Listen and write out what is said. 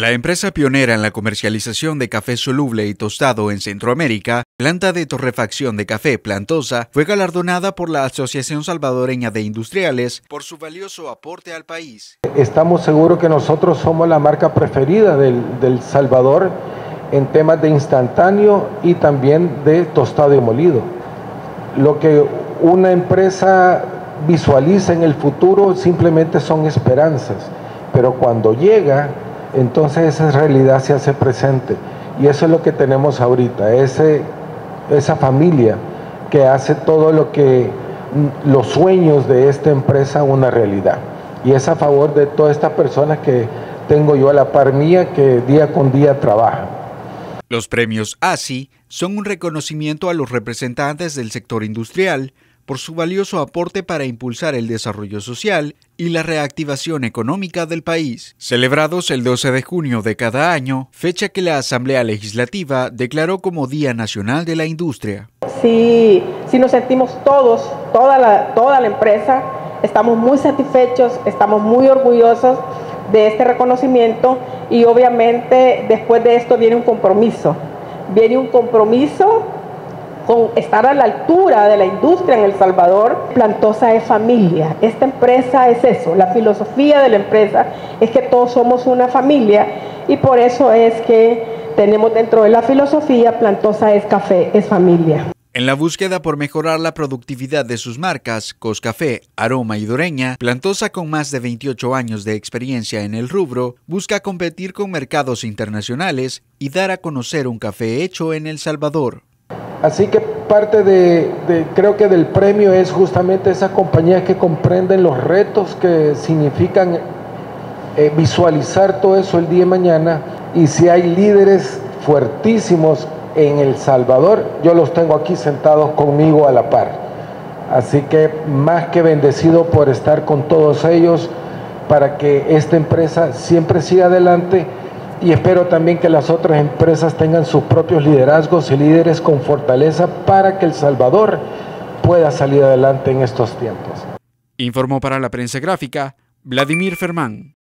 La empresa pionera en la comercialización de café soluble y tostado en Centroamérica, planta de torrefacción de café Plantosa, fue galardonada por la Asociación Salvadoreña de Industriales por su valioso aporte al país. Estamos seguros que nosotros somos la marca preferida del, Salvador en temas de instantáneo y también de tostado y molido. Lo que una empresa visualiza en el futuro simplemente son esperanzas, pero cuando llega entonces esa realidad se hace presente. Y eso es lo que tenemos ahorita, ese, esa familia que hace todo lo que mm, los sueños de esta empresa una realidad. Y es a favor de todas estas personas que tengo yo a la par mía que día con día trabajan. Los premios ASI son un reconocimiento a los representantes del sector industrial por su valioso aporte para impulsar el desarrollo social y la reactivación económica del país, celebrados el 12 de junio de cada año, fecha que la Asamblea Legislativa declaró como Día Nacional de la Industria. Sí, sí nos sentimos todos, toda la, toda la empresa, estamos muy satisfechos, estamos muy orgullosos de este reconocimiento y obviamente después de esto viene un compromiso, viene un compromiso con estar a la altura de la industria en El Salvador, Plantosa es familia. Esta empresa es eso, la filosofía de la empresa es que todos somos una familia y por eso es que tenemos dentro de la filosofía Plantosa es café, es familia. En la búsqueda por mejorar la productividad de sus marcas, Coscafé, Aroma y Doreña, Plantosa con más de 28 años de experiencia en el rubro, busca competir con mercados internacionales y dar a conocer un café hecho en El Salvador. Así que parte de, creo que del premio es justamente esa compañía que comprenden los retos que significan eh, visualizar todo eso el día de mañana y si hay líderes fuertísimos en El Salvador, yo los tengo aquí sentados conmigo a la par. Así que más que bendecido por estar con todos ellos para que esta empresa siempre siga adelante y espero también que las otras empresas tengan sus propios liderazgos y líderes con fortaleza para que El Salvador pueda salir adelante en estos tiempos. Informó para la prensa gráfica Vladimir Fermán.